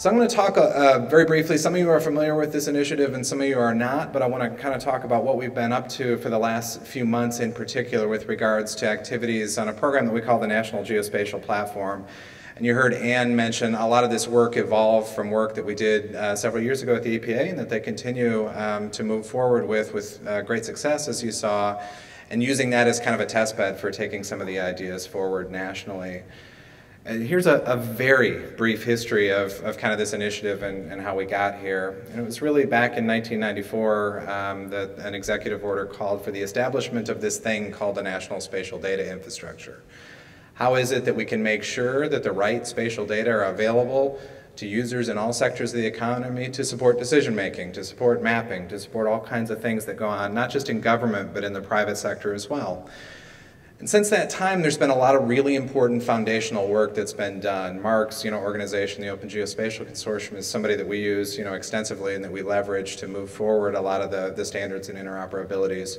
So I'm going to talk uh, uh, very briefly. Some of you are familiar with this initiative and some of you are not, but I want to kind of talk about what we've been up to for the last few months in particular with regards to activities on a program that we call the National Geospatial Platform. And you heard Anne mention a lot of this work evolved from work that we did uh, several years ago at the EPA and that they continue um, to move forward with with uh, great success, as you saw, and using that as kind of a test bed for taking some of the ideas forward nationally. And here's a, a, very brief history of, of kind of this initiative and, and how we got here. And it was really back in 1994 um, that an executive order called for the establishment of this thing called the National Spatial Data Infrastructure. How is it that we can make sure that the right spatial data are available to users in all sectors of the economy to support decision making, to support mapping, to support all kinds of things that go on, not just in government, but in the private sector as well. And since that time, there's been a lot of really important foundational work that's been done. Mark's you know, organization, the Open Geospatial Consortium is somebody that we use, you know, extensively and that we leverage to move forward a lot of the, the standards and interoperabilities.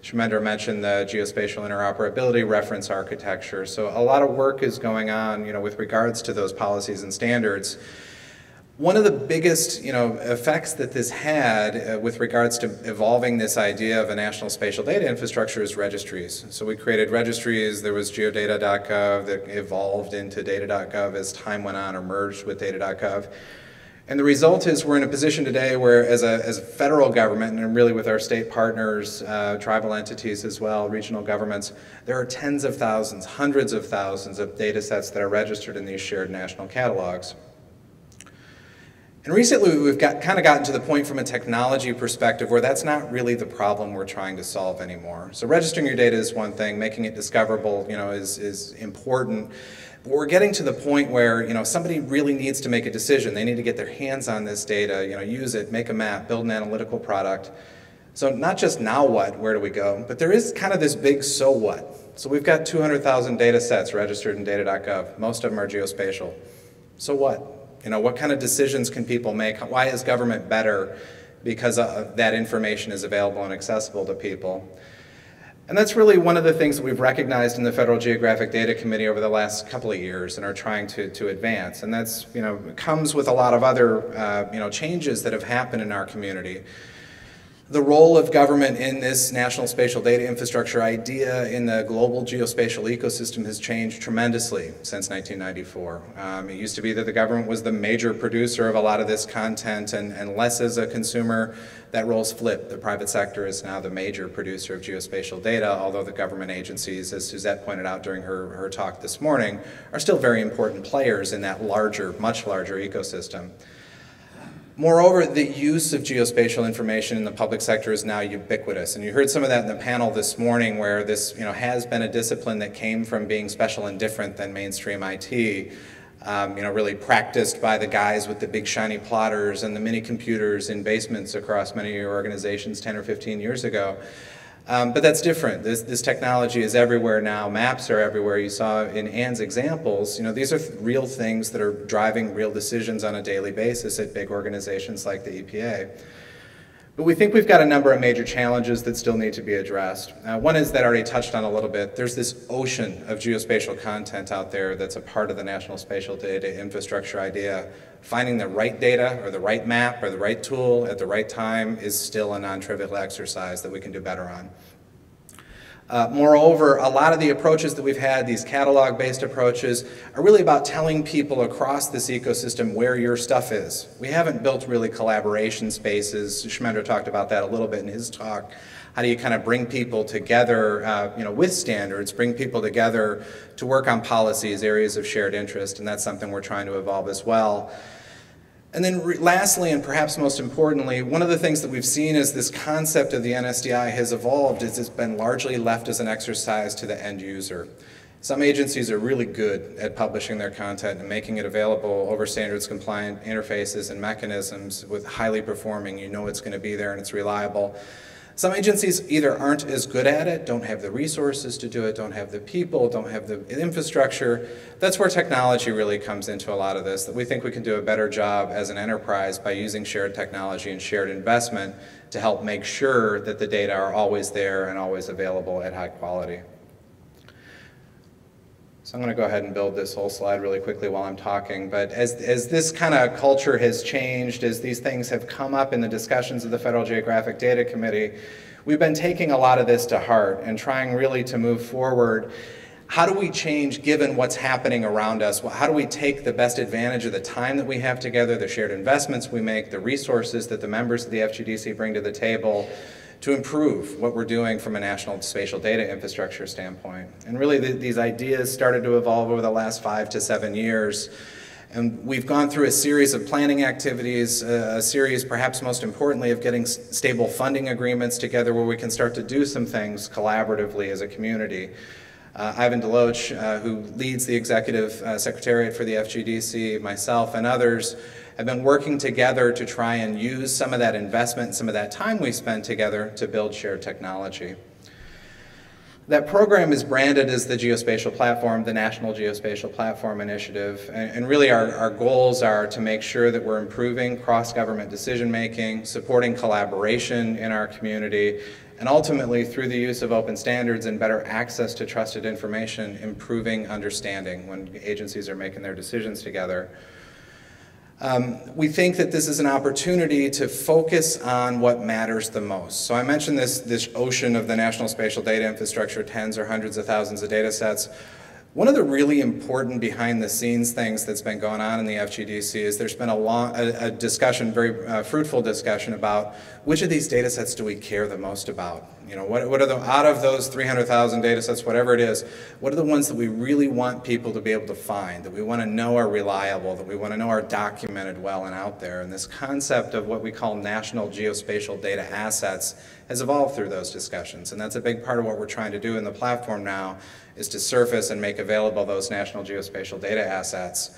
Shmendra mentioned the geospatial interoperability reference architecture. So a lot of work is going on, you know, with regards to those policies and standards. One of the biggest you know, effects that this had uh, with regards to evolving this idea of a national spatial data infrastructure is registries. So we created registries, there was geodata.gov that evolved into data.gov as time went on or merged with data.gov. And the result is we're in a position today where as a, as a federal government and really with our state partners, uh, tribal entities as well, regional governments, there are tens of thousands, hundreds of thousands of data sets that are registered in these shared national catalogs. And recently we've got, kind of gotten to the point from a technology perspective where that's not really the problem we're trying to solve anymore. So registering your data is one thing, making it discoverable you know, is, is important. But we're getting to the point where you know, somebody really needs to make a decision. They need to get their hands on this data, you know, use it, make a map, build an analytical product. So not just now what, where do we go, but there is kind of this big so what. So we've got 200,000 data sets registered in data.gov. Most of them are geospatial. So what? You know, what kind of decisions can people make? Why is government better because that information is available and accessible to people? And that's really one of the things that we've recognized in the Federal Geographic Data Committee over the last couple of years and are trying to, to advance. And that's, you know, comes with a lot of other, uh, you know, changes that have happened in our community the role of government in this national spatial data infrastructure idea in the global geospatial ecosystem has changed tremendously since 1994. Um, it used to be that the government was the major producer of a lot of this content and, and less as a consumer. That role's flipped. The private sector is now the major producer of geospatial data, although the government agencies, as Suzette pointed out during her, her talk this morning, are still very important players in that larger, much larger ecosystem. Moreover, the use of geospatial information in the public sector is now ubiquitous. And you heard some of that in the panel this morning where this you know, has been a discipline that came from being special and different than mainstream IT. Um, you know, really practiced by the guys with the big shiny plotters and the mini computers in basements across many of your organizations 10 or 15 years ago. Um, but that's different. This, this technology is everywhere now. Maps are everywhere. You saw in Anne's examples, you know, these are th real things that are driving real decisions on a daily basis at big organizations like the EPA. But we think we've got a number of major challenges that still need to be addressed. Uh, one is that I already touched on a little bit. There's this ocean of geospatial content out there that's a part of the National Spatial Data Infrastructure idea. Finding the right data or the right map or the right tool at the right time is still a non-trivial exercise that we can do better on. Uh, moreover, a lot of the approaches that we've had, these catalog-based approaches, are really about telling people across this ecosystem where your stuff is. We haven't built really collaboration spaces. Shmendra talked about that a little bit in his talk. How do you kind of bring people together, uh, you know, with standards, bring people together to work on policies, areas of shared interest, and that's something we're trying to evolve as well. And then lastly, and perhaps most importantly, one of the things that we've seen as this concept of the NSDI has evolved is it's been largely left as an exercise to the end user. Some agencies are really good at publishing their content and making it available over standards compliant interfaces and mechanisms with highly performing, you know it's going to be there and it's reliable. Some agencies either aren't as good at it, don't have the resources to do it, don't have the people, don't have the infrastructure. That's where technology really comes into a lot of this, that we think we can do a better job as an enterprise by using shared technology and shared investment to help make sure that the data are always there and always available at high quality. So I'm going to go ahead and build this whole slide really quickly while I'm talking. But as, as this kind of culture has changed, as these things have come up in the discussions of the Federal Geographic Data Committee, we've been taking a lot of this to heart and trying really to move forward. How do we change given what's happening around us? How do we take the best advantage of the time that we have together, the shared investments we make, the resources that the members of the FGDC bring to the table to improve what we're doing from a national spatial data infrastructure standpoint. And really the, these ideas started to evolve over the last five to seven years. And we've gone through a series of planning activities, uh, a series perhaps most importantly of getting stable funding agreements together where we can start to do some things collaboratively as a community. Uh, Ivan DeLoatch, uh, who leads the executive uh, secretariat for the FGDC, myself and others, have been working together to try and use some of that investment, some of that time we spent together to build shared technology. That program is branded as the Geospatial Platform, the National Geospatial Platform Initiative, and, and really our, our goals are to make sure that we're improving cross-government decision-making, supporting collaboration in our community, and ultimately through the use of open standards and better access to trusted information, improving understanding when agencies are making their decisions together. Um, we think that this is an opportunity to focus on what matters the most. So I mentioned this, this ocean of the National Spatial Data Infrastructure, tens or hundreds of thousands of data sets. One of the really important behind the scenes things that's been going on in the FGDC is there's been a, long, a, a discussion, very uh, fruitful discussion about which of these data sets do we care the most about? You know, what, what are the, out of those 300,000 data sets, whatever it is, what are the ones that we really want people to be able to find, that we want to know are reliable, that we want to know are documented well and out there? And this concept of what we call national geospatial data assets has evolved through those discussions. And that's a big part of what we're trying to do in the platform now is to surface and make available those national geospatial data assets.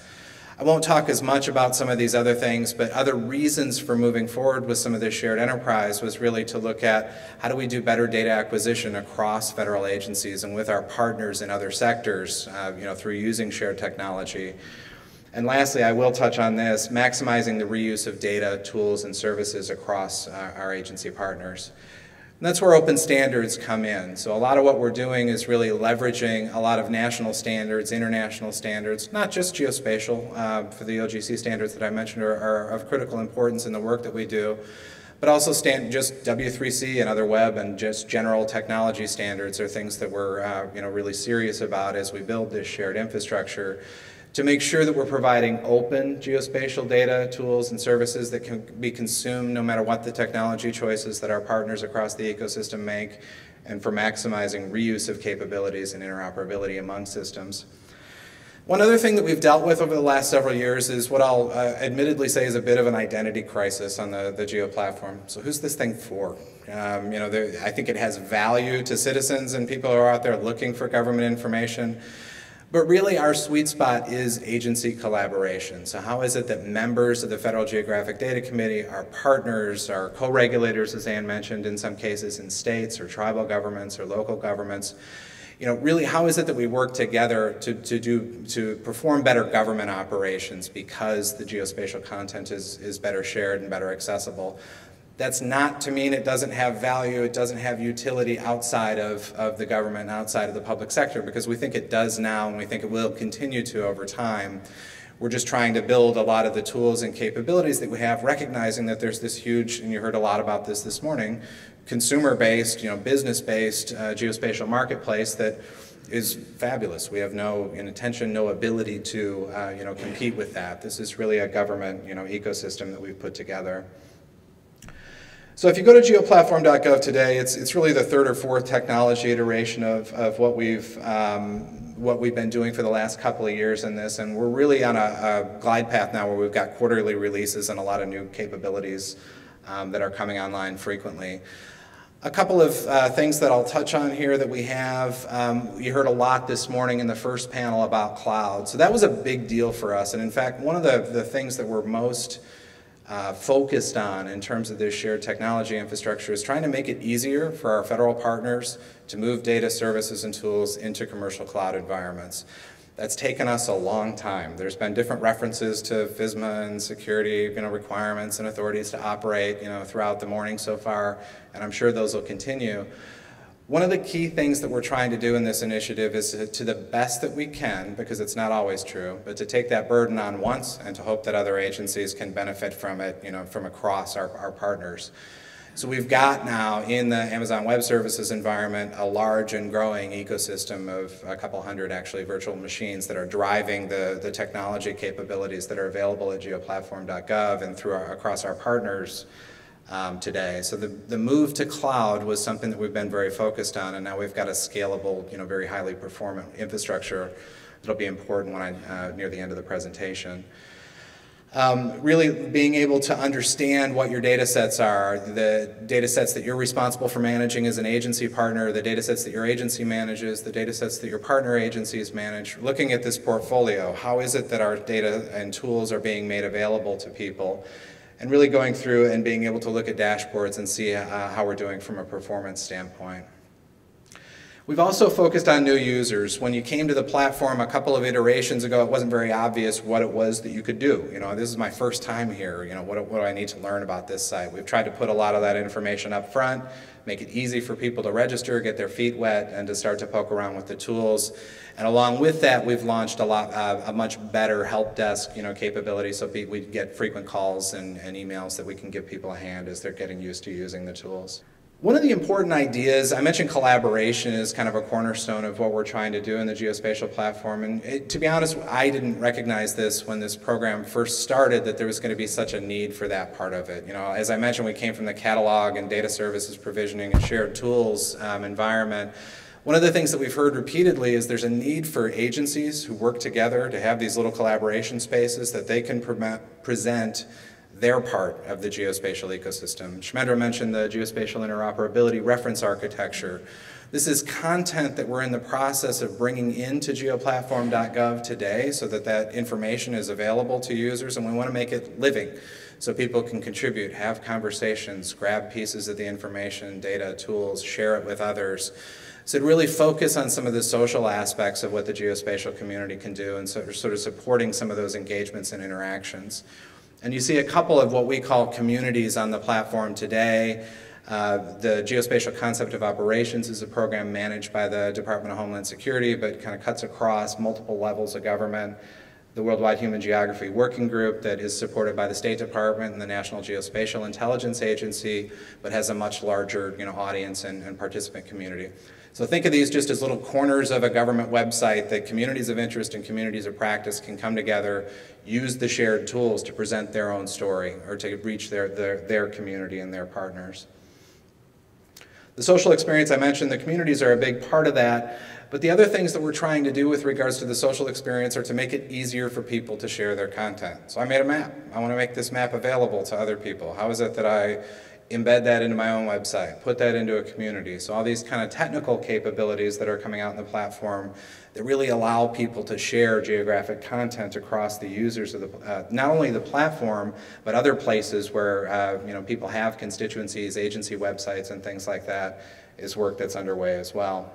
I won't talk as much about some of these other things, but other reasons for moving forward with some of this shared enterprise was really to look at how do we do better data acquisition across federal agencies and with our partners in other sectors, uh, you know, through using shared technology. And lastly, I will touch on this, maximizing the reuse of data, tools, and services across uh, our agency partners. And that's where open standards come in. So a lot of what we're doing is really leveraging a lot of national standards, international standards, not just geospatial, uh, for the OGC standards that I mentioned are, are, of critical importance in the work that we do, but also stand, just W3C and other web and just general technology standards are things that we're uh, you know, really serious about as we build this shared infrastructure to make sure that we're providing open geospatial data, tools, and services that can be consumed no matter what the technology choices that our partners across the ecosystem make, and for maximizing reuse of capabilities and interoperability among systems. One other thing that we've dealt with over the last several years is what I'll uh, admittedly say is a bit of an identity crisis on the, the Geo platform. So who's this thing for? Um, you know, there, I think it has value to citizens and people who are out there looking for government information. But really our sweet spot is agency collaboration. So how is it that members of the Federal Geographic Data Committee, our partners, our co-regulators, as Ann mentioned, in some cases in states or tribal governments or local governments, you know, really how is it that we work together to, to, do, to perform better government operations because the geospatial content is, is better shared and better accessible? That's not to mean it doesn't have value, it doesn't have utility outside of, of the government, outside of the public sector, because we think it does now and we think it will continue to over time. We're just trying to build a lot of the tools and capabilities that we have, recognizing that there's this huge, and you heard a lot about this this morning, consumer-based, you know, business-based uh, geospatial marketplace that is fabulous. We have no intention, no ability to, uh, you know, compete with that. This is really a government, you know, ecosystem that we've put together. So if you go to geoplatform.gov today, it's, it's really the third or fourth technology iteration of, of what, we've, um, what we've been doing for the last couple of years in this, and we're really on a, a glide path now where we've got quarterly releases and a lot of new capabilities um, that are coming online frequently. A couple of uh, things that I'll touch on here that we have. Um, you heard a lot this morning in the first panel about cloud. So that was a big deal for us. And in fact, one of the, the things that we're most uh, focused on in terms of this shared technology infrastructure is trying to make it easier for our federal partners to move data services and tools into commercial cloud environments. That's taken us a long time. There's been different references to FISMA and security you know, requirements and authorities to operate you know, throughout the morning so far, and I'm sure those will continue. One of the key things that we're trying to do in this initiative is to, to, the best that we can, because it's not always true, but to take that burden on once and to hope that other agencies can benefit from it, you know, from across our, our partners. So we've got now in the Amazon Web Services environment a large and growing ecosystem of a couple hundred actually virtual machines that are driving the, the technology capabilities that are available at geoplatform.gov and through our, across our partners um, today. So the, the move to cloud was something that we've been very focused on and now we've got a scalable, you know, very highly performant infrastructure that'll be important when I, uh, near the end of the presentation. Um, really being able to understand what your data sets are, the data sets that you're responsible for managing as an agency partner, the data sets that your agency manages, the data sets that your partner agencies manage, looking at this portfolio, how is it that our data and tools are being made available to people, and really going through and being able to look at dashboards and see uh, how we're doing from a performance standpoint. We've also focused on new users. When you came to the platform a couple of iterations ago, it wasn't very obvious what it was that you could do. You know, this is my first time here. You know, what, what do I need to learn about this site? We've tried to put a lot of that information up front, make it easy for people to register, get their feet wet, and to start to poke around with the tools. And along with that, we've launched a lot, uh, a much better help desk, you know, capability, so we get frequent calls and, and emails that we can give people a hand as they're getting used to using the tools. One of the important ideas, I mentioned collaboration is kind of a cornerstone of what we're trying to do in the geospatial platform. And it, to be honest, I didn't recognize this when this program first started, that there was going to be such a need for that part of it. You know, as I mentioned, we came from the catalog and data services provisioning and shared tools um, environment. One of the things that we've heard repeatedly is there's a need for agencies who work together to have these little collaboration spaces that they can pre present their part of the geospatial ecosystem. Shmendra mentioned the geospatial interoperability reference architecture. This is content that we're in the process of bringing into geoplatform.gov today so that that information is available to users and we want to make it living so people can contribute, have conversations, grab pieces of the information, data, tools, share it with others. So really focus on some of the social aspects of what the geospatial community can do and sort of supporting some of those engagements and interactions. And you see a couple of what we call communities on the platform today. Uh, the Geospatial Concept of Operations is a program managed by the Department of Homeland Security, but kind of cuts across multiple levels of government. The Worldwide Human Geography Working Group that is supported by the State Department and the National Geospatial Intelligence Agency, but has a much larger you know, audience and, and participant community. So think of these just as little corners of a government website that communities of interest and communities of practice can come together, use the shared tools to present their own story or to reach their, their, their community and their partners. The social experience I mentioned, the communities are a big part of that, but the other things that we're trying to do with regards to the social experience are to make it easier for people to share their content. So I made a map. I want to make this map available to other people. How is it that I embed that into my own website, put that into a community. So all these kind of technical capabilities that are coming out in the platform that really allow people to share geographic content across the users of the, uh, not only the platform, but other places where uh, you know, people have constituencies, agency websites and things like that is work that's underway as well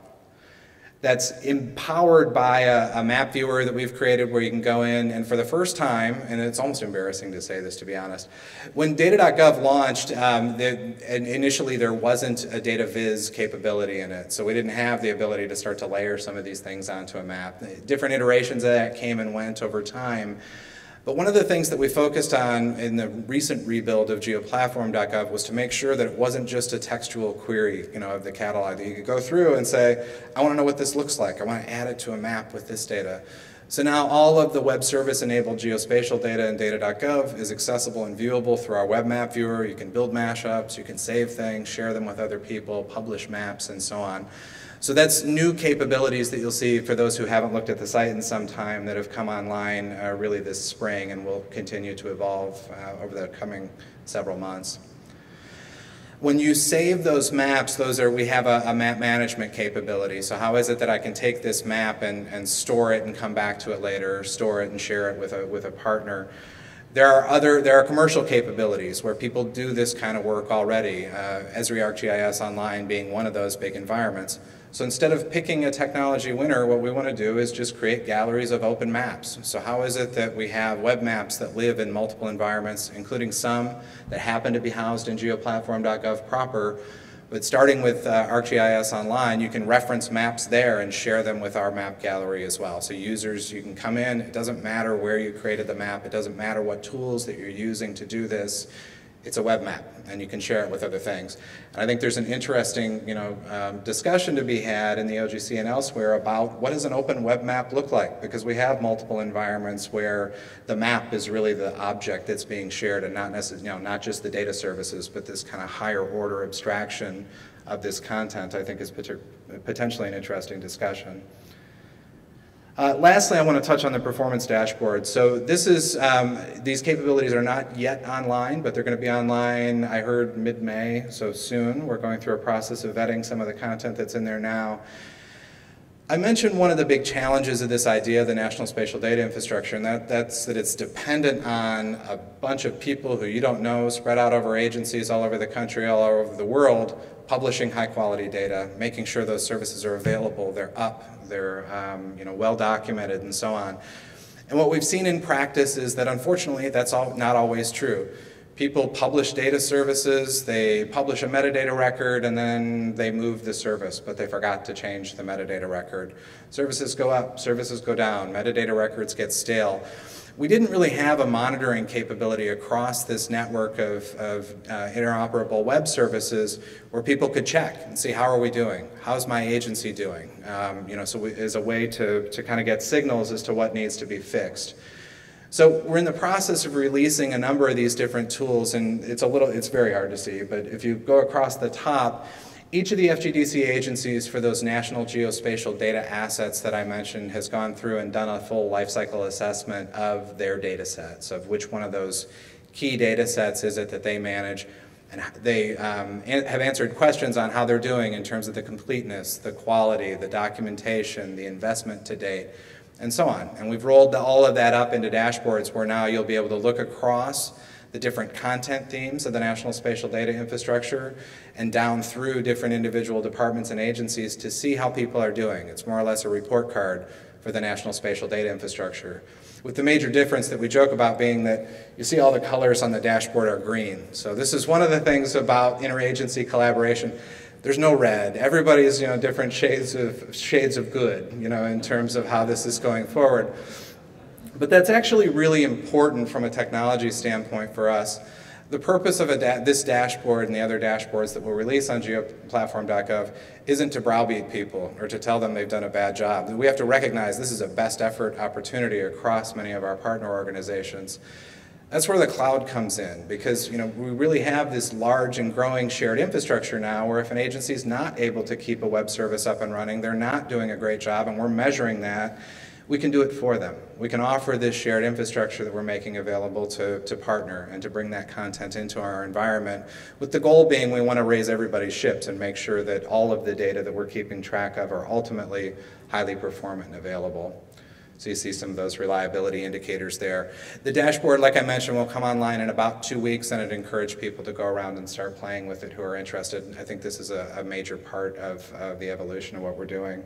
that's empowered by a, a, map viewer that we've created where you can go in and for the first time, and it's almost embarrassing to say this to be honest, when data.gov launched, um, the, initially there wasn't a data viz capability in it, so we didn't have the ability to start to layer some of these things onto a map. Different iterations of that came and went over time. But one of the things that we focused on in the recent rebuild of geoplatform.gov was to make sure that it wasn't just a textual query, you know, of the catalog. That you could go through and say, I want to know what this looks like. I want to add it to a map with this data. So now all of the web service enabled geospatial data in data.gov is accessible and viewable through our web map viewer. You can build mashups, you can save things, share them with other people, publish maps, and so on. So that's new capabilities that you'll see for those who haven't looked at the site in some time that have come online uh, really this spring and will continue to evolve uh, over the coming several months. When you save those maps, those are, we have a, a, map management capability. So how is it that I can take this map and, and store it and come back to it later, store it and share it with a, with a partner? There are other, there are commercial capabilities where people do this kind of work already. Uh, Esri ArcGIS Online being one of those big environments. So instead of picking a technology winner, what we want to do is just create galleries of open maps. So how is it that we have web maps that live in multiple environments, including some that happen to be housed in geoplatform.gov proper, But starting with uh, ArcGIS Online, you can reference maps there and share them with our map gallery as well. So users, you can come in, it doesn't matter where you created the map, it doesn't matter what tools that you're using to do this, it's a web map and you can share it with other things. And I think there's an interesting you know, um, discussion to be had in the OGC and elsewhere about what does an open web map look like because we have multiple environments where the map is really the object that's being shared and not necessarily, you know, not just the data services but this kind of higher order abstraction of this content I think is potentially an interesting discussion. Uh, lastly, I want to touch on the performance dashboard. So this is, um, these capabilities are not yet online, but they're going to be online, I heard mid-May, so soon. We're going through a process of vetting some of the content that's in there now. I mentioned one of the big challenges of this idea of the National Spatial Data Infrastructure, and that, that's that it's dependent on a bunch of people who you don't know, spread out over agencies all over the country, all over the world, publishing high quality data, making sure those services are available, they're up, they're um, you know, well documented and so on. And what we've seen in practice is that unfortunately that's all, not always true. People publish data services, they publish a metadata record, and then they move the service, but they forgot to change the metadata record. Services go up, services go down, metadata records get stale we didn't really have a monitoring capability across this network of, of uh, interoperable web services where people could check and see how are we doing, how's my agency doing, um, you know, so we, as a way to, to kind of get signals as to what needs to be fixed. So we're in the process of releasing a number of these different tools and it's a little, it's very hard to see, but if you go across the top, each of the FGDC agencies for those national geospatial data assets that I mentioned has gone through and done a full lifecycle assessment of their data sets, of which one of those key data sets is it that they manage. And they um, have answered questions on how they're doing in terms of the completeness, the quality, the documentation, the investment to date, and so on. And we've rolled all of that up into dashboards where now you'll be able to look across the different content themes of the National Spatial Data Infrastructure and down through different individual departments and agencies to see how people are doing. It's more or less a report card for the National Spatial Data Infrastructure. With the major difference that we joke about being that you see all the colors on the dashboard are green. So this is one of the things about interagency collaboration. There's no red. Everybody's, you know, different shades of, shades of good, you know, in terms of how this is going forward. But that's actually really important from a technology standpoint for us. The purpose of da this dashboard and the other dashboards that we'll release on geoplatform.gov isn't to browbeat people or to tell them they've done a bad job. We have to recognize this is a best effort opportunity across many of our partner organizations. That's where the cloud comes in because you know we really have this large and growing shared infrastructure now where if an agency is not able to keep a web service up and running, they're not doing a great job and we're measuring that we can do it for them. We can offer this shared infrastructure that we're making available to, to partner and to bring that content into our environment with the goal being we want to raise everybody's ships and make sure that all of the data that we're keeping track of are ultimately highly performant and available. So you see some of those reliability indicators there. The dashboard, like I mentioned, will come online in about two weeks and I'd encourage people to go around and start playing with it who are interested. I think this is a, a major part of, of the evolution of what we're doing.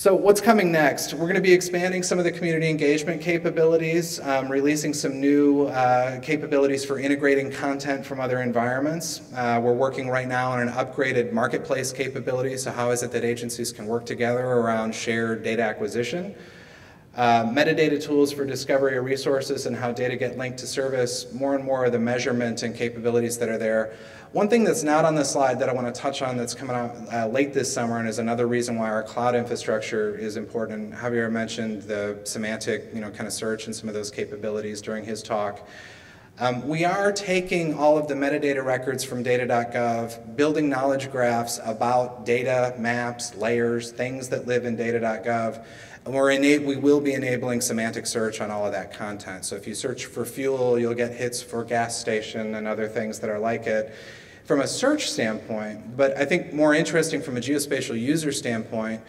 So what's coming next? We're going to be expanding some of the community engagement capabilities, um, releasing some new uh, capabilities for integrating content from other environments. Uh, we're working right now on an upgraded marketplace capability, so how is it that agencies can work together around shared data acquisition. Uh, metadata tools for discovery of resources and how data get linked to service, more and more of the measurement and capabilities that are there. One thing that's not on the slide that I want to touch on that's coming out uh, late this summer and is another reason why our cloud infrastructure is important. Javier mentioned the semantic, you know, kind of search and some of those capabilities during his talk. Um, we are taking all of the metadata records from data.gov, building knowledge graphs about data, maps, layers, things that live in data.gov, and we're we will be enabling semantic search on all of that content. So if you search for fuel, you'll get hits for gas station and other things that are like it from a search standpoint, but I think more interesting from a geospatial user standpoint,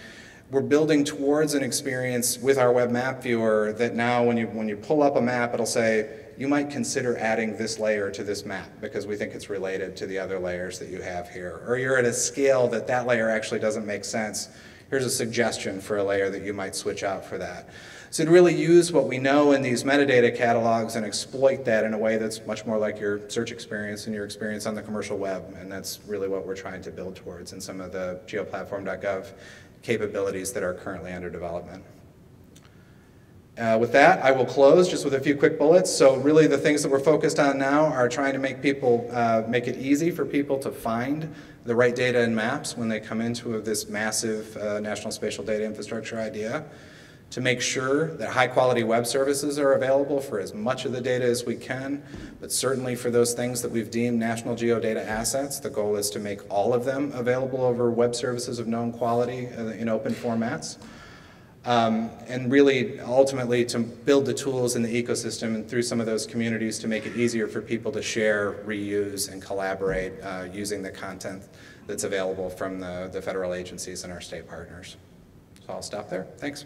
we're building towards an experience with our web map viewer that now when you, when you pull up a map, it'll say, you might consider adding this layer to this map because we think it's related to the other layers that you have here. Or you're at a scale that that layer actually doesn't make sense. Here's a suggestion for a layer that you might switch out for that. So to really use what we know in these metadata catalogs and exploit that in a way that's much more like your search experience and your experience on the commercial web. And that's really what we're trying to build towards in some of the geoplatform.gov capabilities that are currently under development. Uh, with that, I will close just with a few quick bullets. So really the things that we're focused on now are trying to make people, uh, make it easy for people to find the right data and maps when they come into this massive uh, national spatial data infrastructure idea. To make sure that high quality web services are available for as much of the data as we can, but certainly for those things that we've deemed national geodata assets, the goal is to make all of them available over web services of known quality uh, in open formats. Um, and really ultimately to build the tools in the ecosystem and through some of those communities to make it easier for people to share, reuse, and collaborate uh, using the content that's available from the, the federal agencies and our state partners. So I'll stop there. Thanks.